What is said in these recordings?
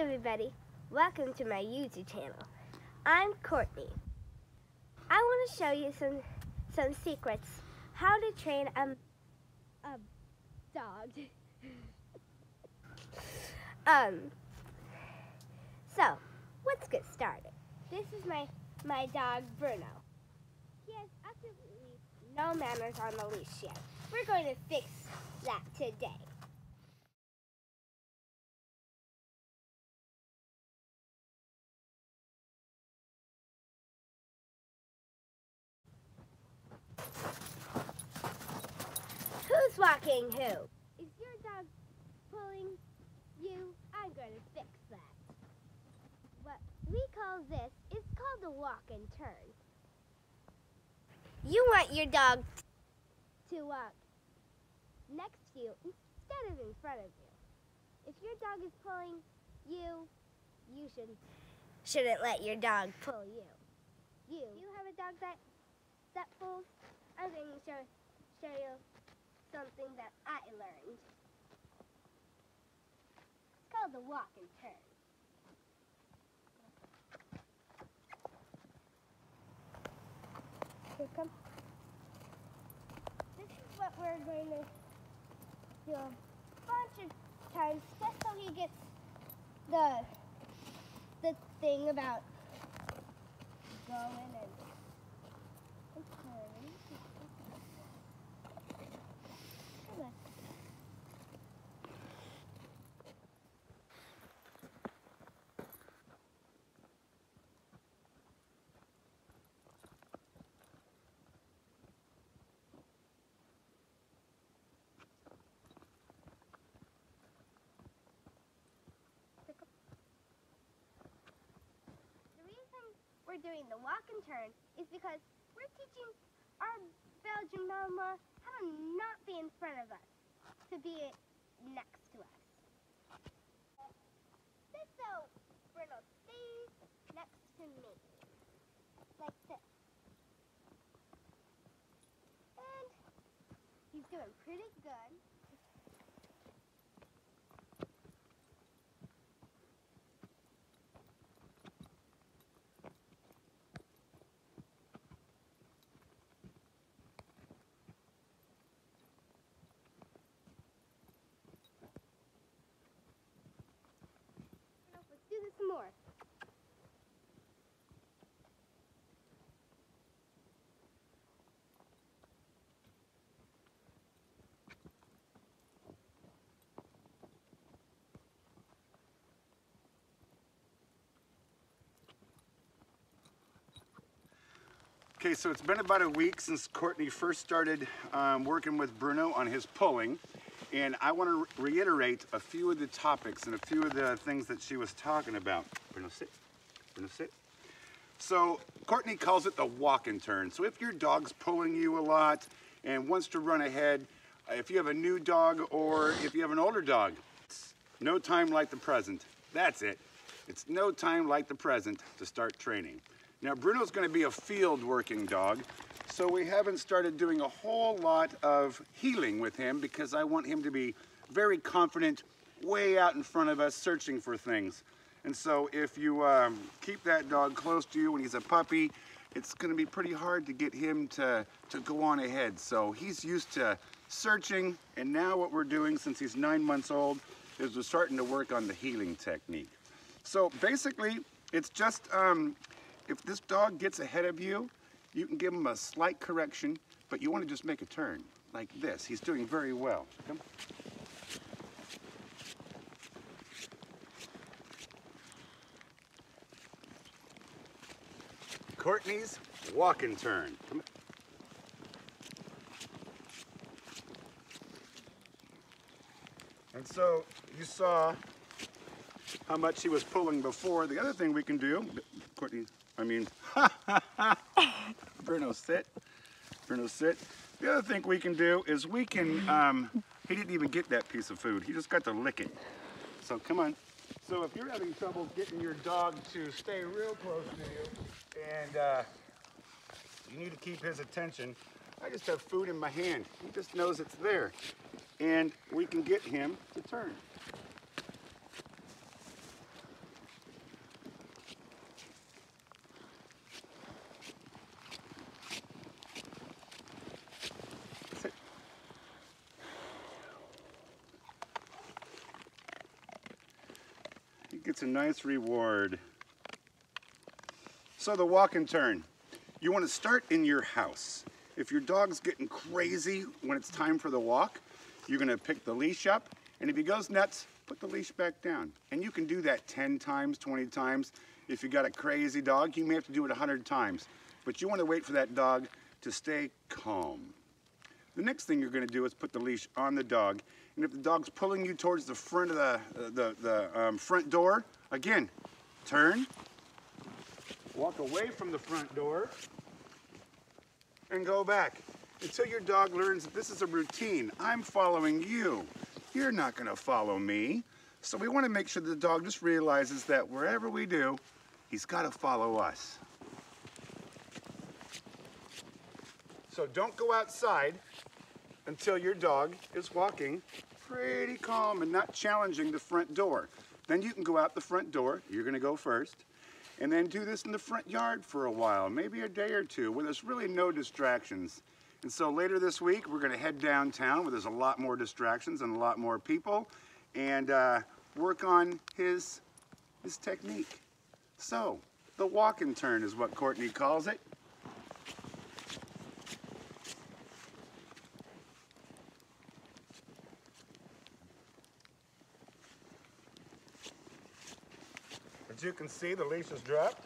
everybody, welcome to my YouTube channel. I'm Courtney. I want to show you some some secrets how to train a, a dog. um, so, let's get started. This is my, my dog, Bruno. He has absolutely no manners on the leash yet. We're going to fix that today. Who's walking who? Is your dog pulling you? I'm going to fix that. What we call this is called a walk and turn. You want your dog to walk next to you instead of in front of you. If your dog is pulling you, you should shouldn't let your dog pull you. You. You have a dog that that pulls. I'm going to show show you something that I learned. It's called the walk and turn. Here come. This is what we're going to do a bunch of times just so he gets the the thing about going and, turning. Come on. The reason we're doing the walk and turn is because we're teaching our Belgian Malinois how to not be in front of us, to be next to us. Just so Bruno stays next to me, like this. And he's doing pretty good. Let's do this some more. Okay, so it's been about a week since Courtney first started um, working with Bruno on his pulling, and I want to reiterate a few of the topics and a few of the things that she was talking about. Bruno, sit. Bruno, sit. So Courtney calls it the walk and turn. So if your dog's pulling you a lot and wants to run ahead, if you have a new dog or if you have an older dog, no time like the present. That's it. It's no time like the present to start training. Now Bruno's going to be a field working dog, so we haven't started doing a whole lot of heeling with him because I want him to be very confident way out in front of us searching for things. And so if you um, keep that dog close to you when he's a puppy, it's going to be pretty hard to get him to, to go on ahead. So he's used to searching, and now what we're doing since he's nine months old is we're starting to work on the heeling technique. So basically, it's just um, if this dog gets ahead of you, you can give him a slight correction, but you want to just make a turn like this. He's doing very well. Come. Courtney's walk and turn. Come. And so you saw how much he was pulling before. The other thing we can do, Courtney, I mean, Bruno sit, Bruno sit. The other thing we can do is we can, um, he didn't even get that piece of food. He just got to lick it. So come on. So if you're having trouble getting your dog to stay real close to you and uh, you need to keep his attention, I just have food in my hand. He just knows it's there. And we can get him to turn. Gets a nice reward. So the walk and turn. You want to start in your house. If your dog's getting crazy when it's time for the walk, you're going to pick the leash up, and if he goes nuts, put the leash back down. And you can do that 10 times, 20 times. If you got a crazy dog, you may have to do it 100 times. But you want to wait for that dog to stay calm. The next thing you're going to do is put the leash on the dog. And if the dog's pulling you towards the front of the, the, the um, front door, again, turn, walk away from the front door, and go back until your dog learns that this is a routine. I'm following you. You're not going to follow me. So we want to make sure the dog just realizes that wherever we do, he's got to follow us. So don't go outside until your dog is walking pretty calm and not challenging the front door. Then you can go out the front door. You're going to go first. And then do this in the front yard for a while, maybe a day or two, where there's really no distractions. And so later this week, we're going to head downtown where there's a lot more distractions and a lot more people and uh, work on his, his technique. So, the walk and turn is what Courtney calls it. As you can see, the leash is dropped.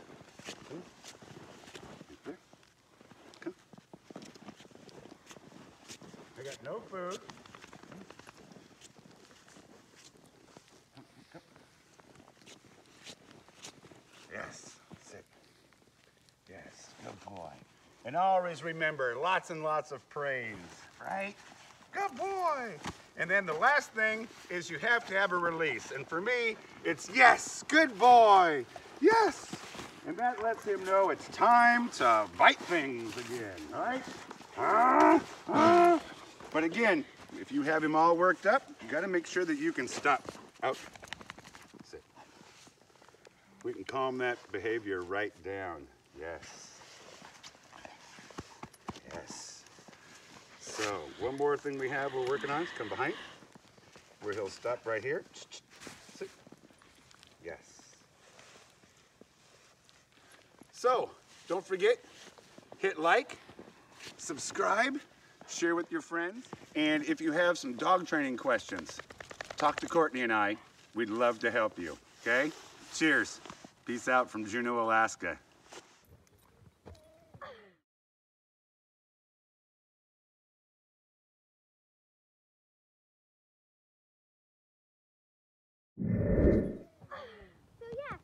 I got no food. Yes, sit. Yes, good boy. And always remember, lots and lots of praise, right? Good boy. And then the last thing is you have to have a release. And for me, it's yes, good boy, yes. And that lets him know it's time to bite things again, all right? But again, if you have him all worked up, you gotta make sure that you can stop. Out. Sit. We can calm that behavior right down. Yes. Yes. One more thing we have we're working on is come behind, where he'll stop right here. Sit. Yes. So don't forget, hit like, subscribe, share with your friends, and if you have some dog training questions, talk to Courtney and I. We'd love to help you, okay? Cheers. Peace out from Juneau, Alaska. So yeah,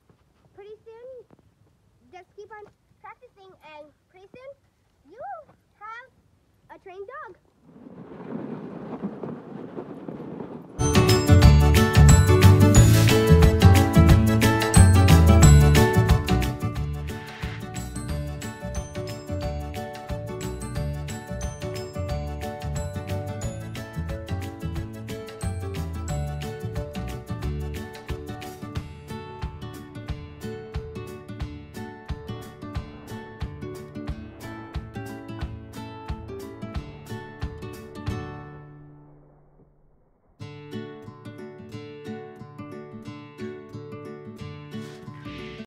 pretty soon, just keep on practicing and pretty soon you will have a trained dog.